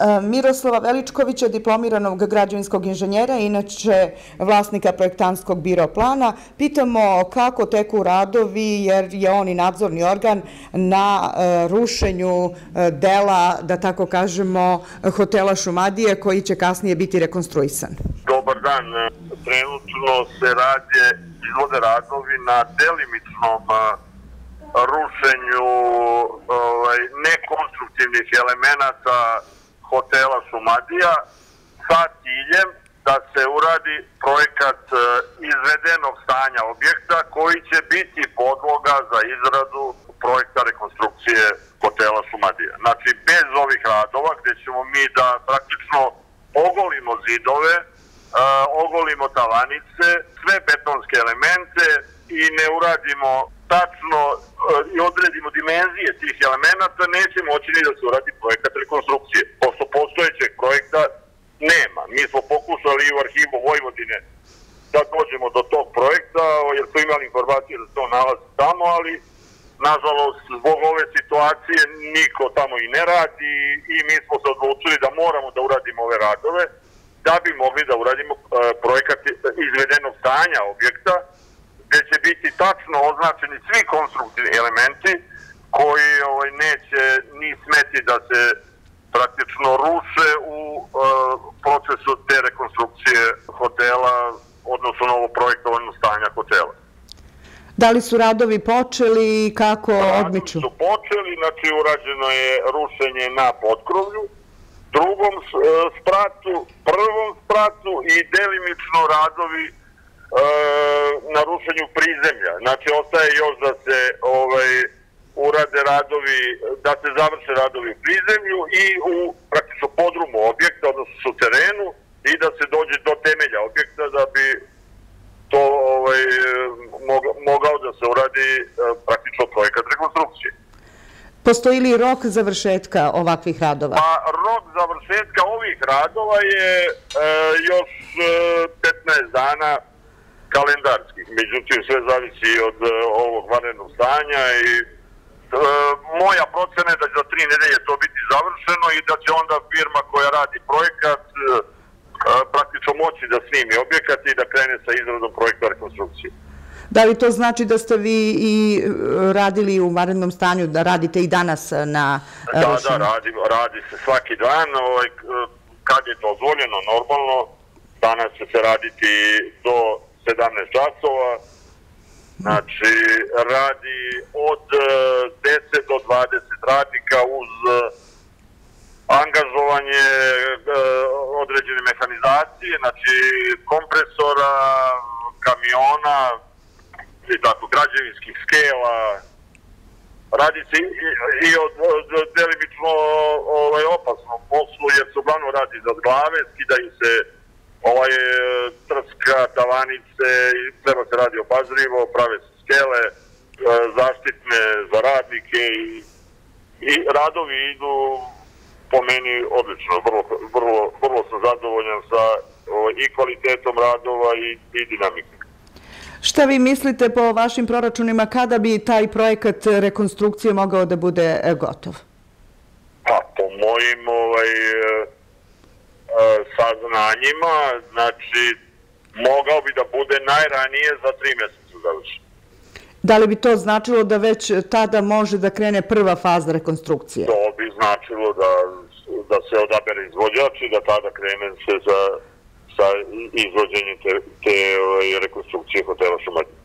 E, Miroslava Veličkovića, diplomiranog građevinskog inženjera, inače vlasnika projektanskog biro plana. Pitamo kako teku radovi, jer je on i nadzorni organ na e, rušenju e, dela, da tako kažemo, hotela Šumadije, koji će kasnije biti rekonstruisan. Dobar dan. Trenutno se radje, izvode radovi na delimičnom rušenju ovaj, nekonstruktivnih elemenata hotela Sumadija sa ciljem da se uradi projekat e, izvedenog stanja objekta koji će biti podloga za izradu projekta rekonstrukcije hotela Sumadija. Znači, bez ovih radova gdje ćemo mi da praktično ogolimo zidove, e, ogolimo tavanice, sve betonske elemente i ne uradimo tačno e, i odredimo dimenzije tih elemenata, neće moći ni da se uradi projekat rekonstrukcije. Pošto postojećeg projekta nema. Mi smo pokušali u arhivu Vojvodine da dođemo do tog projekta, jer su imali informacije da se to nalazi tamo, ali nažalost zbog ove situacije niko tamo i ne radi i mi smo se odlučili da moramo da uradimo ove radove da bi mogli da uradimo e, projekat izvedenog stanja objekta, gde će biti tačno označeni svi konstruktivni elementi koji ovaj, neće ni smeti da se praktično ruše u uh, procesu te rekonstrukcije hotela, odnosno novo projektovano stanja hotela. Da li su radovi počeli i kako odmiču? Radovi su počeli, znači urađeno je rušenje na podkrovlju, drugom uh, spratu, prvom spratu i delimično radovi E, na rušenju prizemlja. Znači, ostaje još da se ovaj, urade radovi, da se završe radovi u prizemlju i u praktično podrumu objekta, odnosno su terenu, i da se dođe do temelja objekta da bi to ovaj, mogao da se uradi e, praktično projekat rekonstrukcije. Postoji li rok završetka ovakvih radova? Pa, rok završetka ovih radova je e, još 15 dana kalendarski. Međutim, sve zavisi od uh, ovog vanrednog stanja i moja procena je da će za tri nedelje to biti završeno i da će onda firma koja radi projekat uh, praktično moći da snimi objekat i da krene sa izradom projekta rekonstrukcije. Da li to znači da ste vi i radili u vanrednom stanju, da radite i danas na rušenju? Da, da, radi se svaki dan. Ovaj, kad je dozvoljeno, normalno, danas će se raditi do 17 časova. Znači, radi od e, 10 do 20 radnika uz e, angažovanje e, određene mehanizacije, znači kompresora, kamiona i tako, građevinskih skela. Radi se i od delimično ovaj, opasnom poslu, jer se uglavnom radi za glave, skidaju se ovaj, trska, tavanice, treba se radi obazrivo, prave se skele, e, zaštitne za radnike i, i radovi idu po meni odlično. Vrlo, vrlo, vrlo sam zadovoljan sa ovaj, i kvalitetom radova i, i dinamikom. Šta vi mislite po vašim proračunima kada bi taj projekat rekonstrukcije mogao da bude e, gotov? Pa, po mojim ovaj, saznanjima, znači mogao bi da bude najranije za tri mjeseca završen. Da li bi to značilo da već tada može da krene prva faza rekonstrukcije? To bi značilo da, da se odabere izvođač i da tada krene se za, sa izvođenjem te, te ovaj, rekonstrukcije hotela Šumadija.